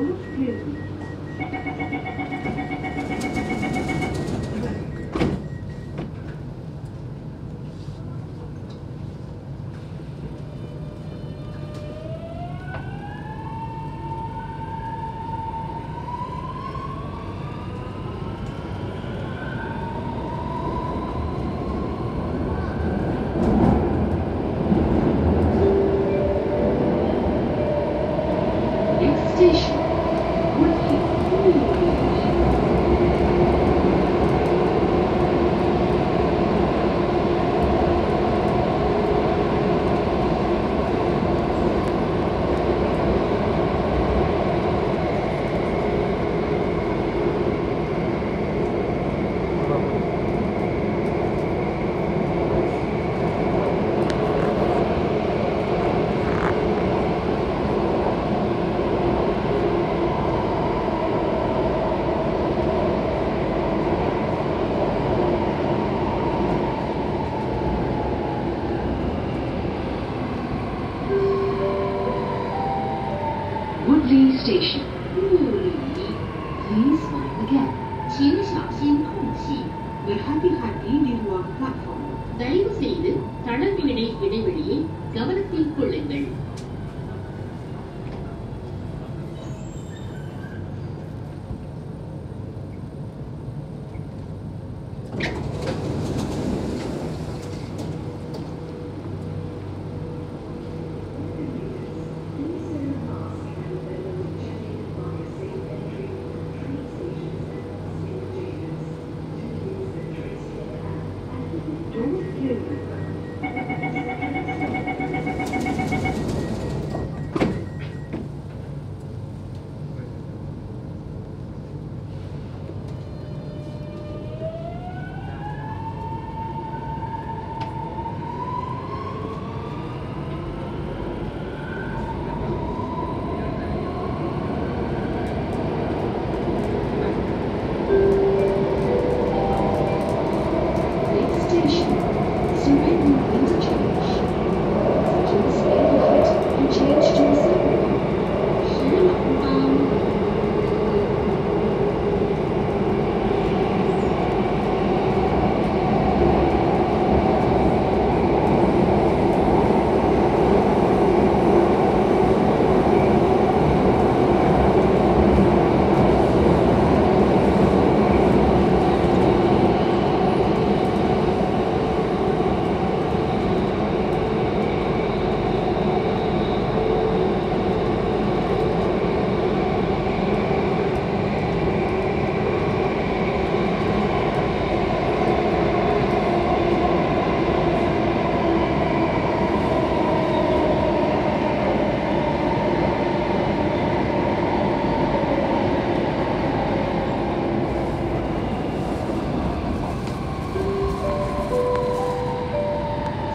minutos mesmo. Woodley Station. 木里， Please mind the gap. 请小心空隙。 We're hati-hati di ruang platform. தயவு செய்து தளர்விடை இடைவெளியை கவனத்தில் கொள்ளுங்கள்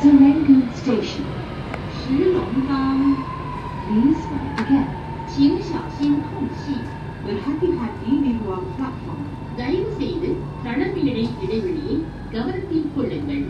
Serangoon Station. 实龙岗. Please wait again. 请小心空隙. We're happy have we go on platform. தயவு செய்து தளமிடை இடைவெளியை கவனத்தில் கொள்ளுங்கள்